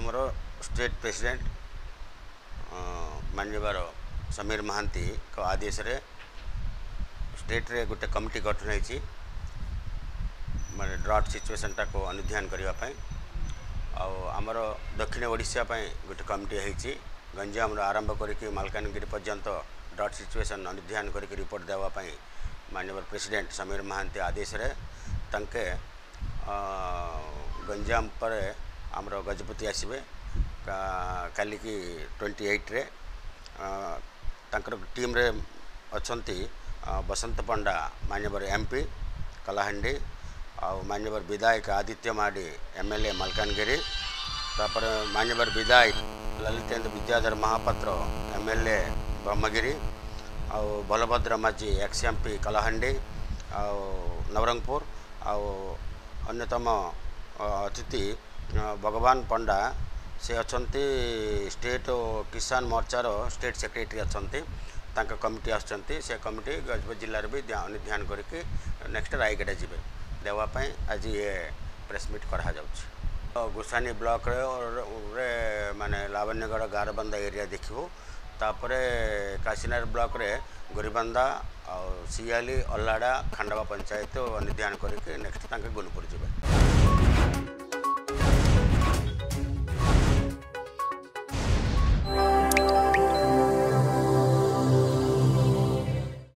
ଆମର state president ମାନ୍ୟବର ସମୀର ମହାନ୍ତିଙ୍କ ଆଦେଶରେ ଷ୍ଟେଟ୍ରେ ଗୋଟେ କମିଟି ଗଠନ ହୋଇଛି ମାନେ ଡ୍ରଟ୍ ସିଚୁଏସନ୍ଟାକୁ ଅନୁଧ୍ୟାନ କରିବା ପାଇଁ ଆଉ ଆମର ଦକ୍ଷିଣ ଓଡ଼ିଶା ପାଇଁ ଗୋଟେ କମିଟି ହେଇଛି ଗଞ୍ଜାମରୁ ଆରମ୍ଭ କରିକି ମାଲକାନଗିରି ପର୍ଯ୍ୟନ୍ତ ଡଟ୍ ସିଚୁଏସନ୍ ଅନୁଧ୍ୟାନ କରିକି ରିପୋର୍ଟ ଦେବା ପାଇଁ ମାନ୍ୟବର ପ୍ରେସିଡେଣ୍ଟ ସମୀର ମହାନ୍ତି ଆଦେଶରେ ତାଙ୍କେ ଗଞ୍ଜାମ ପରେ ଆମର ଗଜପତି ଆସିବେ କାଲିକି ଟ୍ୱେଣ୍ଟି ଏଇଟ୍ରେ ତାଙ୍କର ଟିମ୍ରେ ଅଛନ୍ତି ବସନ୍ତ ପଣ୍ଡା ମାନ୍ୟବର ଏମ୍ ପି କଳାହାଣ୍ଡି ଆଉ ମାନ୍ୟବର ବିଧାୟକ ଆଦିତ୍ୟ ମାଡ଼ି ଏମ୍ ଏଲ୍ ଏ ମାଲକାନଗିରି ତାପରେ ମାନ୍ୟବର ବିଧାୟକ Lalitendra Bidyadhar Mahapatra M L A Brahmagiri ଆଉ Balabhadra Majhi ex M P Kalahandi ଆଉ ନବରଙ୍ଗପୁର ଆଉ ଅନ୍ୟତମ ଅତିଥି ଭଗବାନ ପଣ୍ଡା ସେ ଅଛନ୍ତି ଷ୍ଟେଟ୍ କିଷାନ ମୋର୍ଚ୍ଚାର ଷ୍ଟେଟ୍ ସେକ୍ରେଟାରୀ ଅଛନ୍ତି ତାଙ୍କ କମିଟି ଆସୁଛନ୍ତି ସେ କମିଟି ଗଜପତି ଜିଲ୍ଲାରେ ବି ଧ୍ୟାନ କରିକି ନେକ୍ସଟ ରାୟଗଡ଼ା ଯିବେ ଦେବା ପାଇଁ ଆଜି ଏ ପ୍ରେସ୍ ମିଟ୍ କରାଯାଉଛି ଗୋସାନୀ ବ୍ଲକରେ ମାନେ ଲାବଣ୍ୟଗଡ଼ ଗାରବନ୍ଦା ଏରିଆ ଦେଖିବୁ ତାପରେ କାଶୀନାର ବ୍ଲକରେ ଗୋରିବନ୍ଦା ଆଉ ସିଆଲି ଅଲ୍ଲାଡ଼ା ଖାଣ୍ଡବା ପଞ୍ଚାୟତ ନିଧ୍ୟାନ କରିକି ନେକ୍ସଟ ତାଙ୍କେ ଗୁଣପୁର ଯିବେ